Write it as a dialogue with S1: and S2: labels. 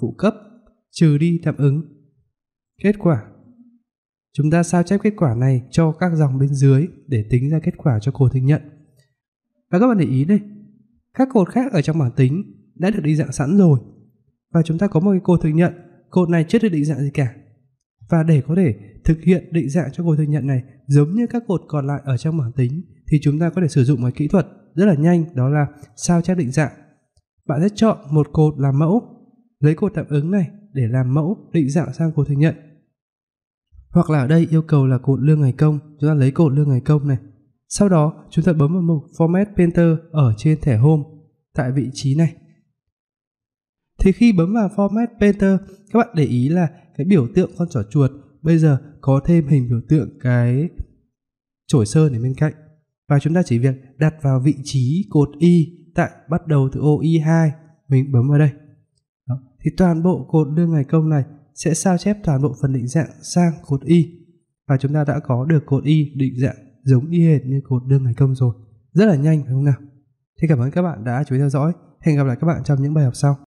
S1: phụ cấp, trừ đi tạm ứng. Kết quả Chúng ta sao chép kết quả này cho các dòng bên dưới để tính ra kết quả cho cột thực nhận. Và các bạn để ý đây, các cột khác ở trong bảng tính đã được định dạng sẵn rồi. Và chúng ta có một cái cột thực nhận, cột này chưa được định dạng gì cả. Và để có thể thực hiện định dạng cho cột thực nhận này giống như các cột còn lại ở trong bảng tính thì chúng ta có thể sử dụng một kỹ thuật rất là nhanh đó là sao chép định dạng. Bạn sẽ chọn một cột làm mẫu, lấy cột tạm ứng này để làm mẫu định dạng sang cột thực nhận. Hoặc là ở đây yêu cầu là cột lương ngày công, chúng ta lấy cột lương ngày công này. Sau đó chúng ta bấm vào mục Format Painter ở trên thẻ Home tại vị trí này. Thì khi bấm vào Format Painter, các bạn để ý là cái biểu tượng con trỏ chuột bây giờ có thêm hình biểu tượng cái chổi sơn ở bên cạnh và chúng ta chỉ việc đặt vào vị trí cột y tại bắt đầu từ ô y2 mình bấm vào đây đó. thì toàn bộ cột đương ngày công này sẽ sao chép toàn bộ phần định dạng sang cột y. Và chúng ta đã có được cột y định dạng giống y hệt như cột đương ngày công rồi. Rất là nhanh, phải không nào? Thì cảm ơn các bạn đã chú ý theo dõi. Hẹn gặp lại các bạn trong những bài học sau.